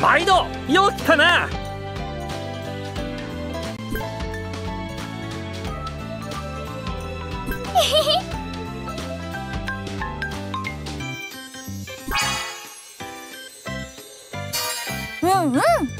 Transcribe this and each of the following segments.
毎度よったな。うんうん。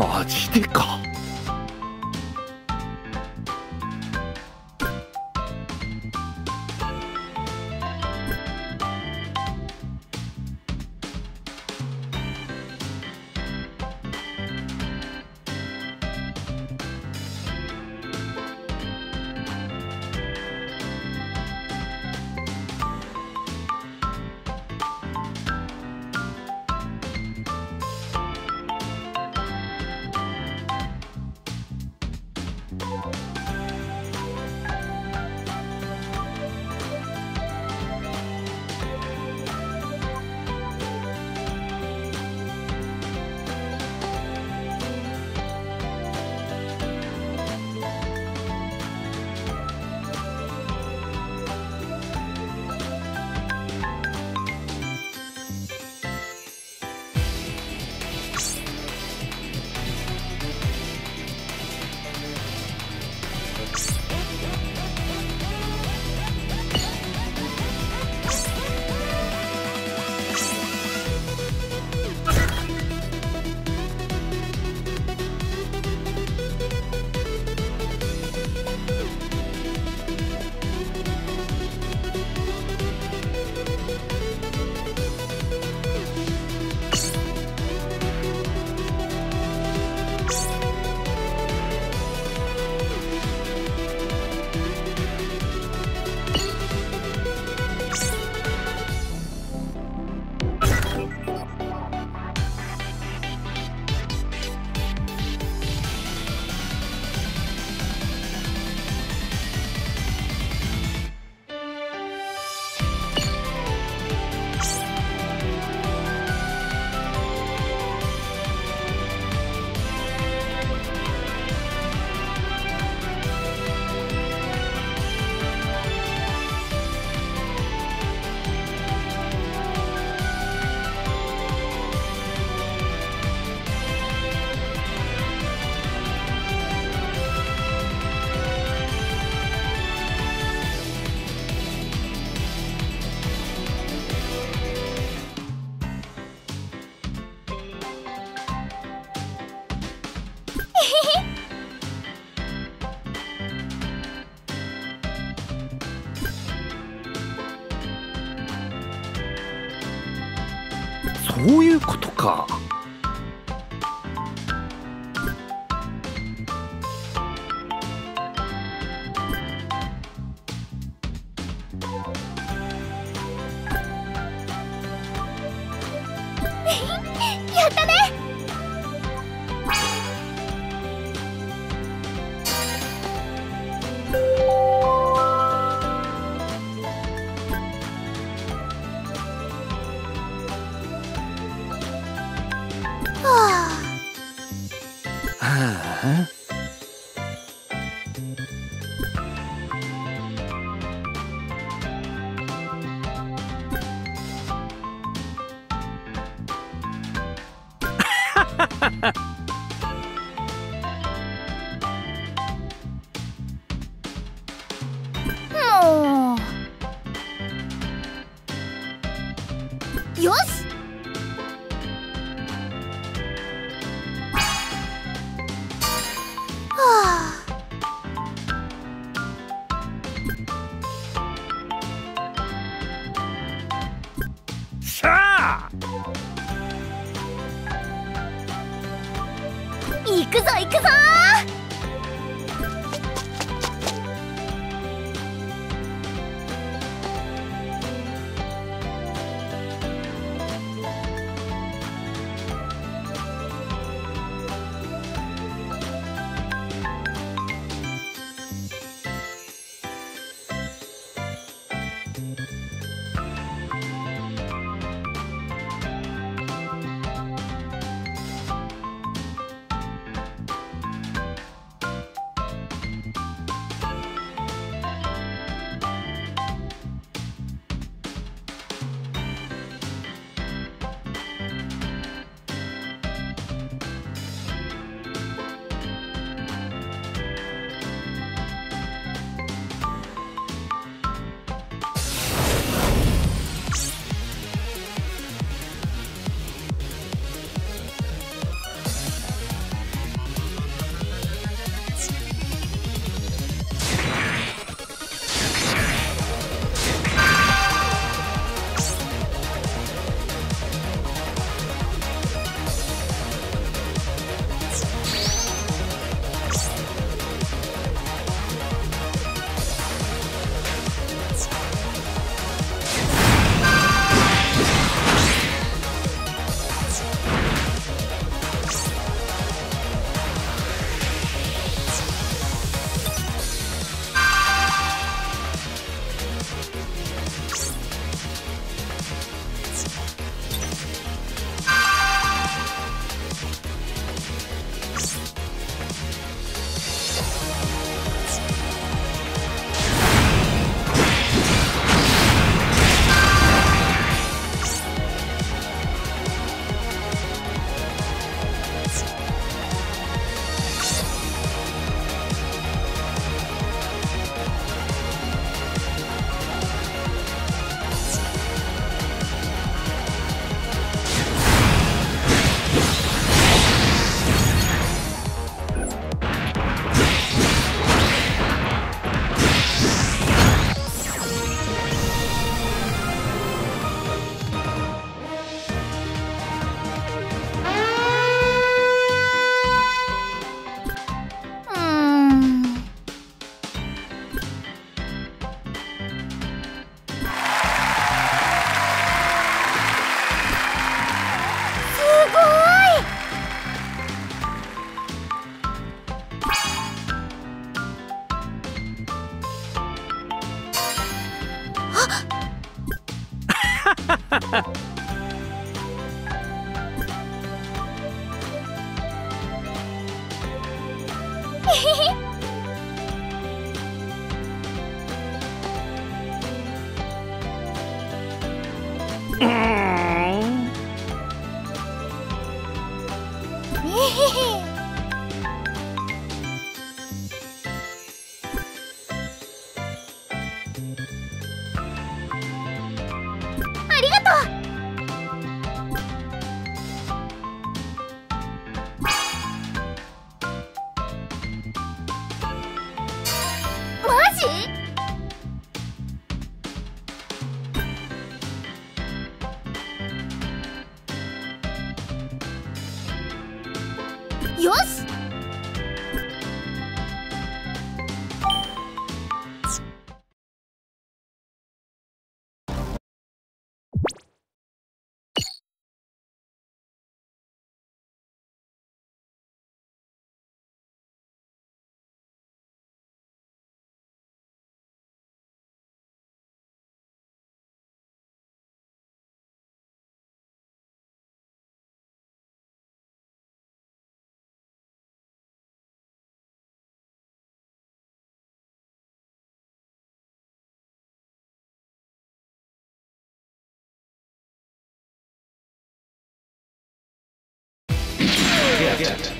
マジでか。そういうことか。Ha ha! it.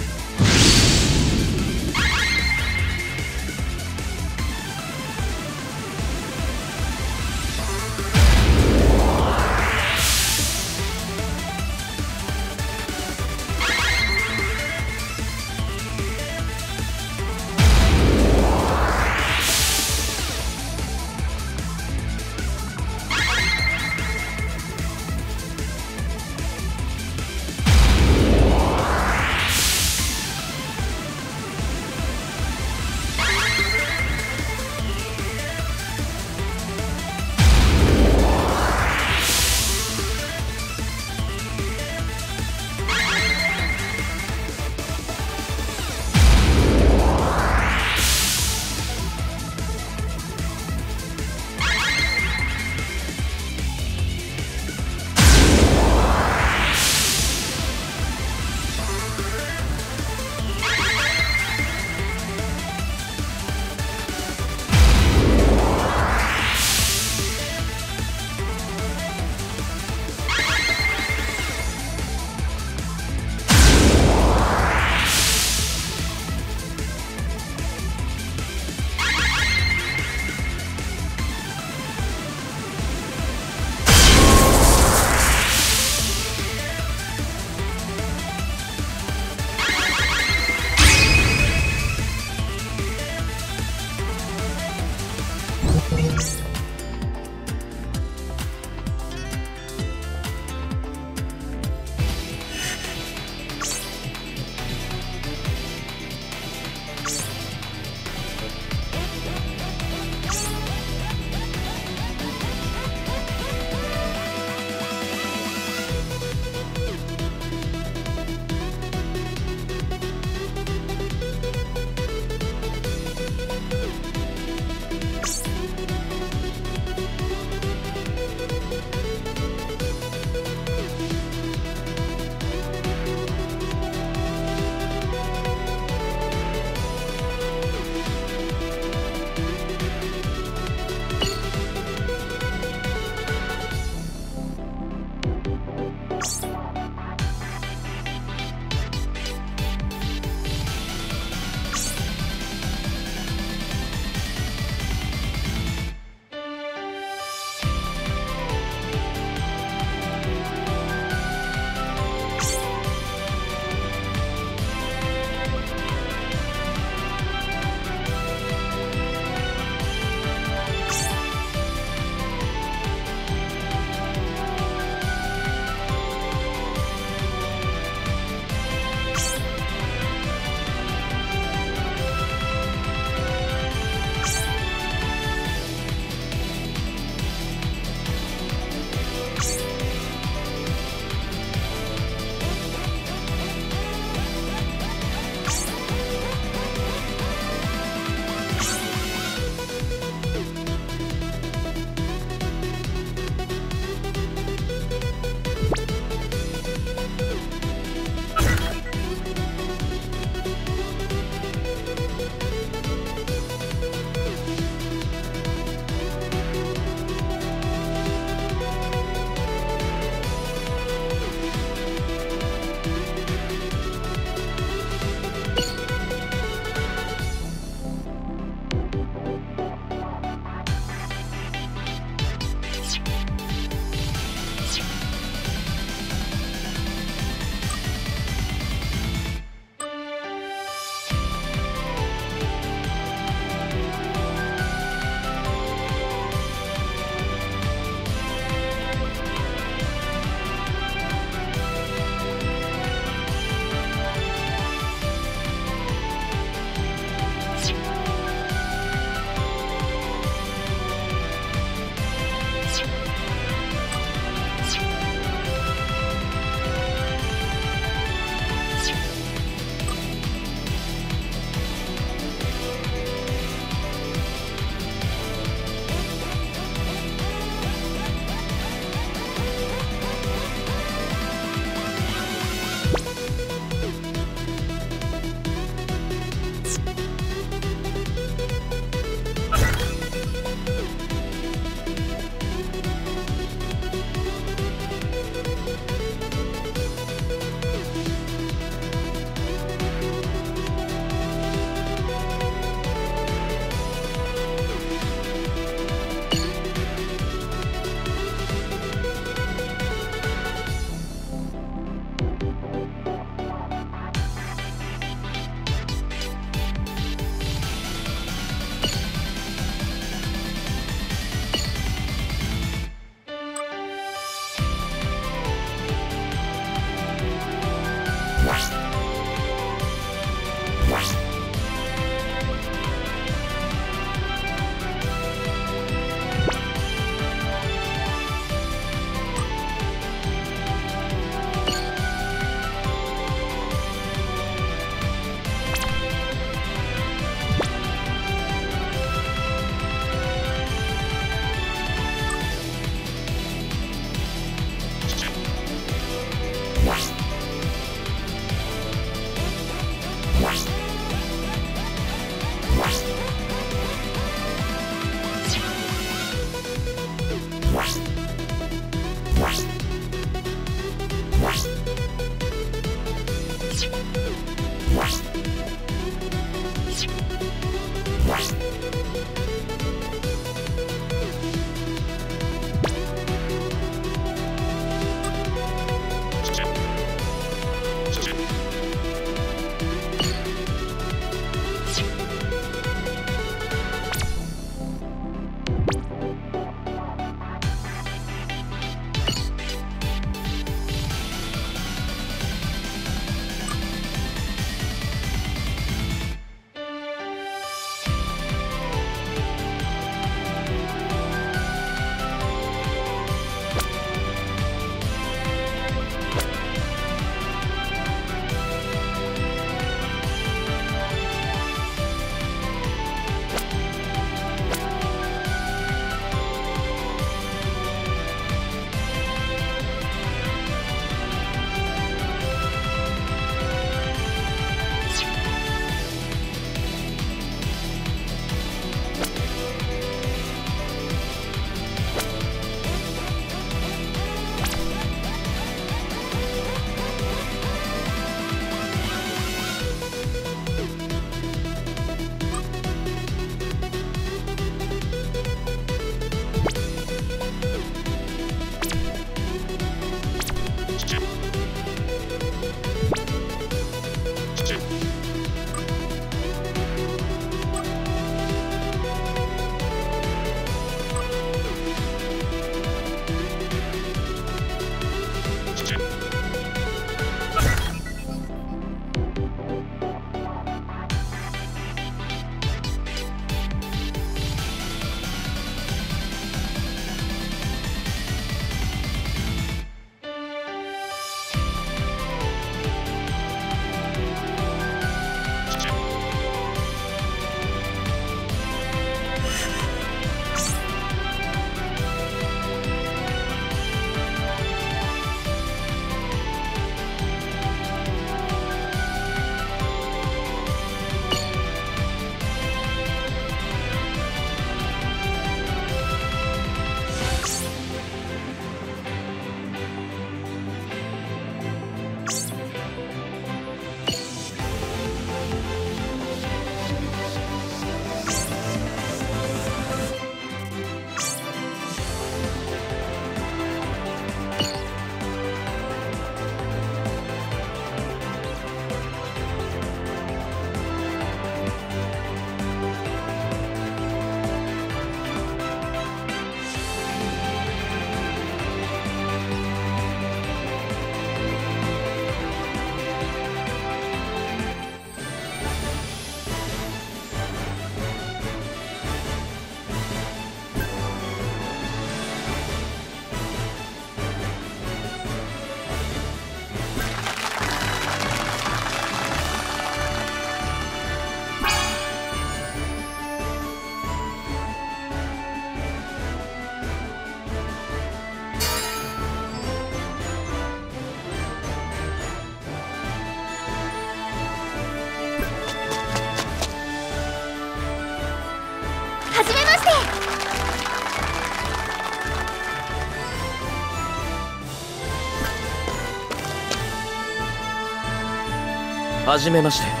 はじめまして。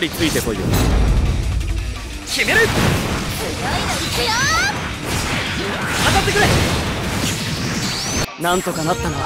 りついてこいよ。決める。強いのいくよ当たってくれ。なんとかなったな